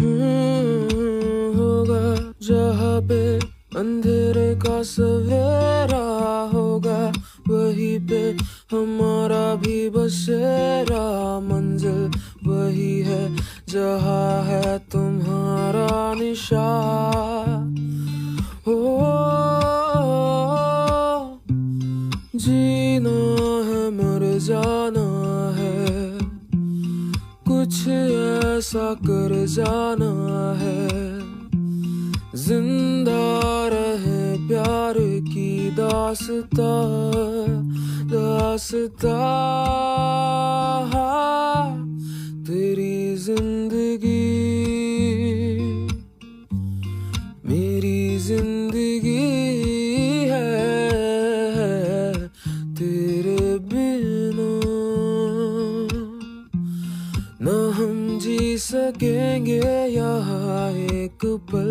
हम्म, होगा जहाँ पे अंधेरे का सवेरा होगा वहीं पे हमारा भी बसेरा मंजिल वही है जहाँ है तुम्हारा निशा हो जीना है मर जाना। ऐसा कर जाना है। ज़िंदा रहे प्यार की दासता दासता। तेरी ज़िंदगी मेरी ज़िंदगी। ना हम जी सकेंगे यहाँ एक पल।